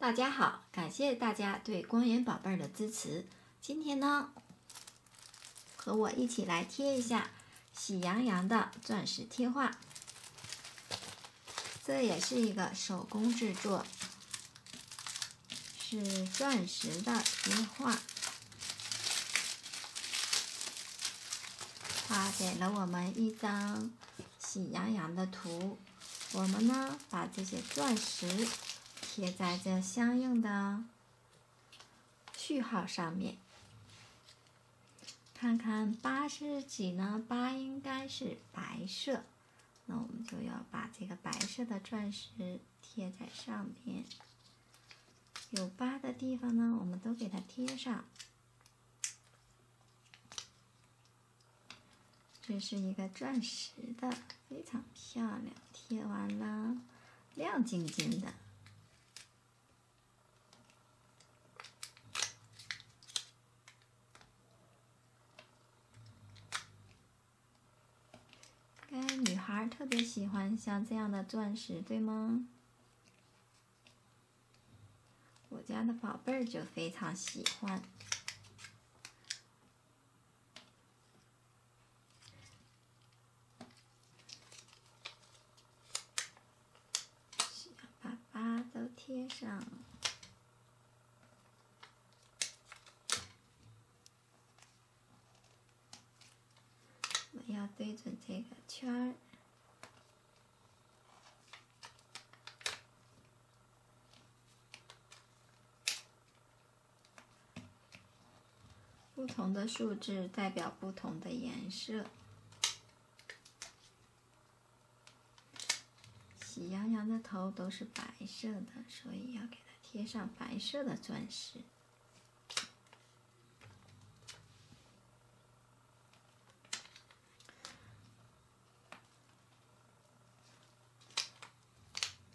大家好，感谢大家对光源宝贝儿的支持。今天呢，和我一起来贴一下喜羊羊的钻石贴画。这也是一个手工制作，是钻石的贴画。他给了我们一张喜羊羊的图，我们呢把这些钻石。贴在这相应的序号上面，看看八是几呢？八应该是白色，那我们就要把这个白色的钻石贴在上面。有八的地方呢，我们都给它贴上。这是一个钻石的，非常漂亮，贴完了，亮晶晶的。该女孩特别喜欢像这样的钻石，对吗？我家的宝贝儿就非常喜欢。把八都贴上。我要对准这个圈儿，不同的数字代表不同的颜色。喜羊羊的头都是白色的，所以要给它贴上白色的钻石。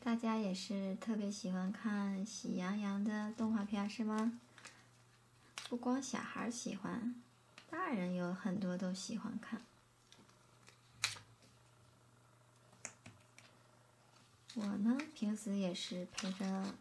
大家也是特别喜欢看《喜羊羊》的动画片，是吗？不光小孩喜欢，大人有很多都喜欢看。我呢，平时也是陪着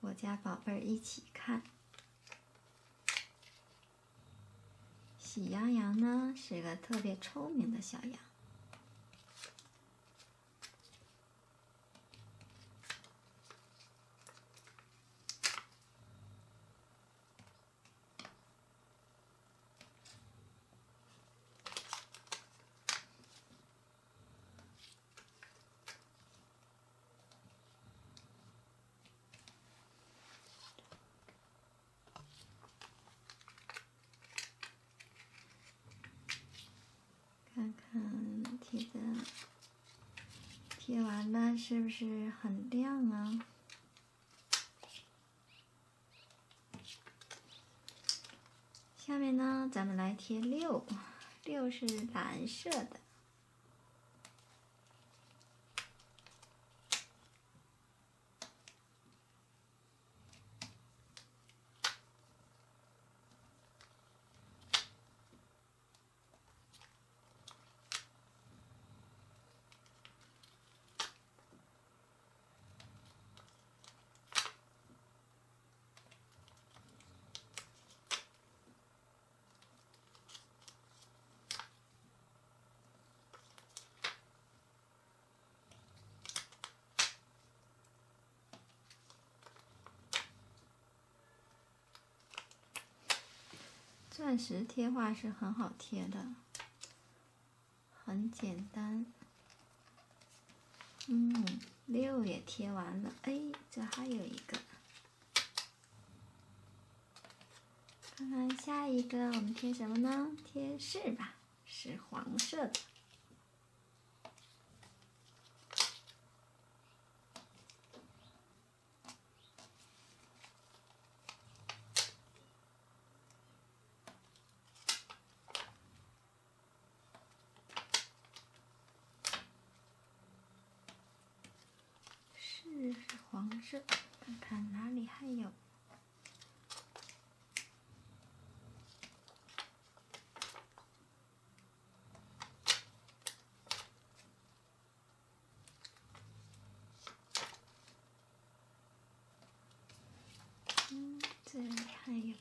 我家宝贝儿一起看。喜羊羊呢，是个特别聪明的小羊。看看贴的贴完了，是不是很亮啊？下面呢，咱们来贴六，六是蓝色的。钻石贴画是很好贴的，很简单。嗯，六也贴完了，哎，这还有一个，看看下一个我们贴什么呢？贴是吧，是黄色的。是看看哪里还有。还有，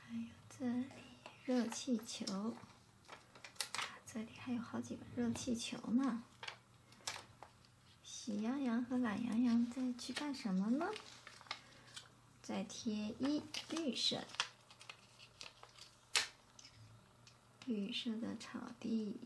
还有这里热气球，这里还有好几个热气球呢。喜羊羊和懒羊羊在去干什么呢？再贴一绿色，绿色的草地。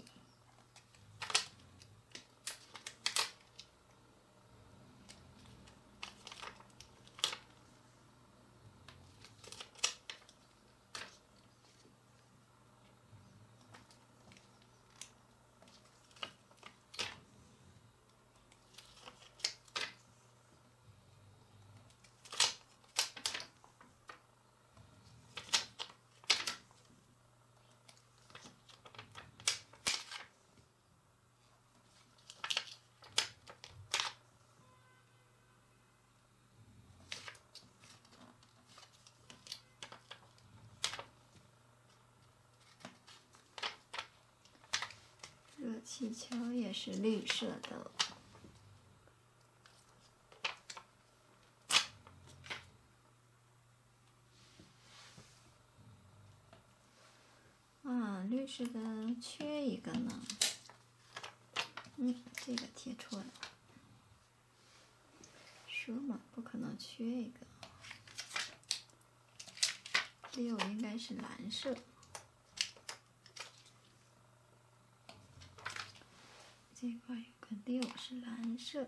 热气球也是绿色的。啊，绿色的缺一个呢。嗯，这个贴错了。说嘛，不可能缺一个。六应该是蓝色。这块有个六是蓝色，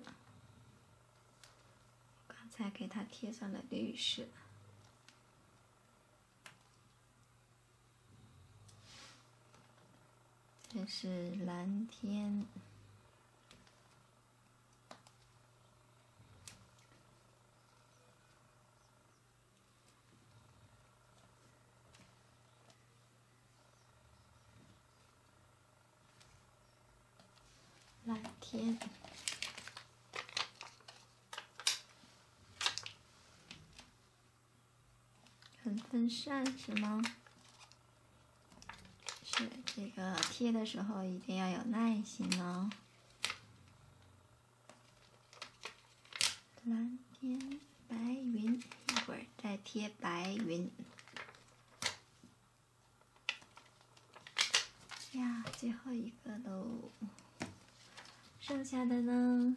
刚才给它贴上了绿色。这是蓝天，蓝天，很分散是吗？是这个贴的时候一定要有耐心哦。蓝天白云，一会儿再贴白云。呀，最后一个喽。剩下的呢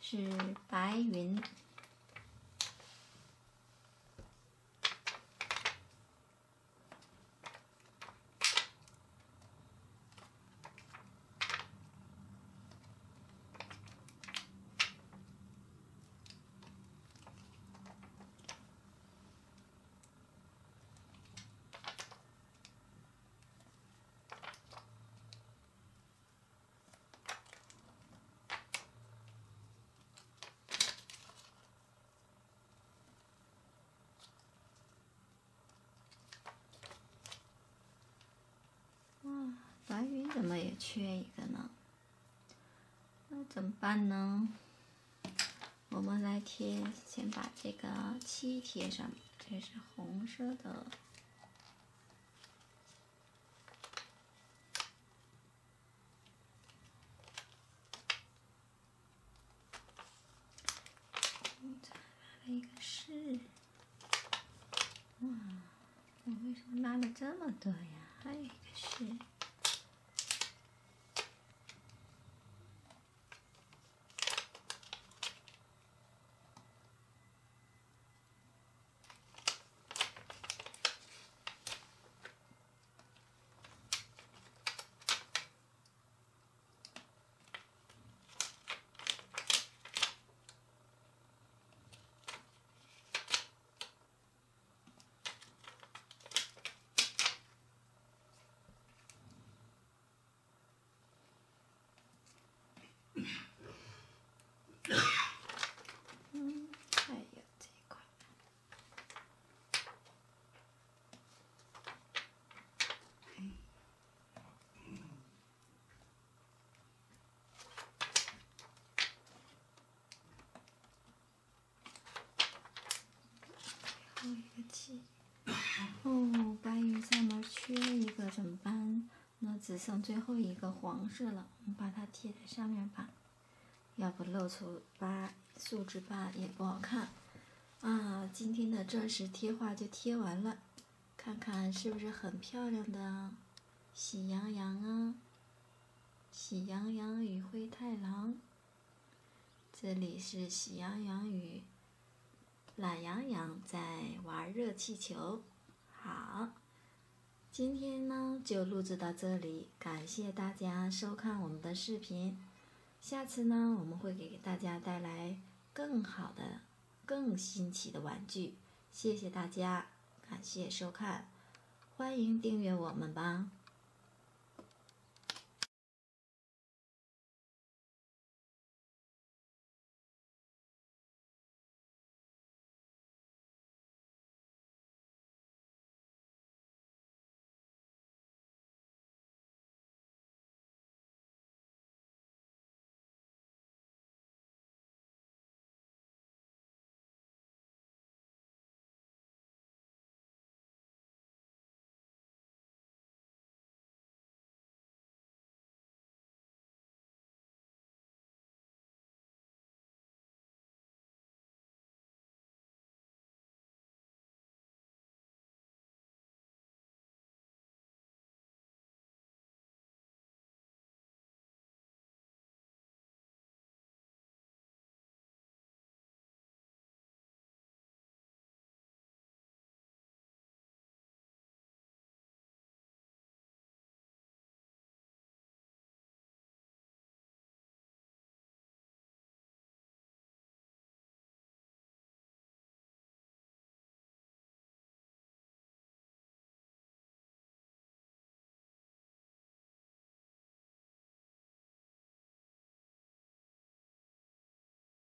是白云。哇，白云怎么也缺一个呢？那怎么办呢？我们来贴，先把这个七贴上，这是红色的。一个是，哇，我为什么拉了这么多呀？还有一个是。嗯，还有这一块。最后一个七。哦，白云上面缺一个怎么办？那只剩最后一个黄色了，我们把它贴在上面吧。要不露出八数字八也不好看。啊，今天的钻石贴画就贴完了，看看是不是很漂亮的？喜羊羊啊，喜羊羊与灰太狼。这里是喜羊羊与懒羊羊在玩热气球。好，今天呢就录制到这里，感谢大家收看我们的视频。下次呢，我们会给大家带来更好的、更新奇的玩具。谢谢大家，感谢收看，欢迎订阅我们吧。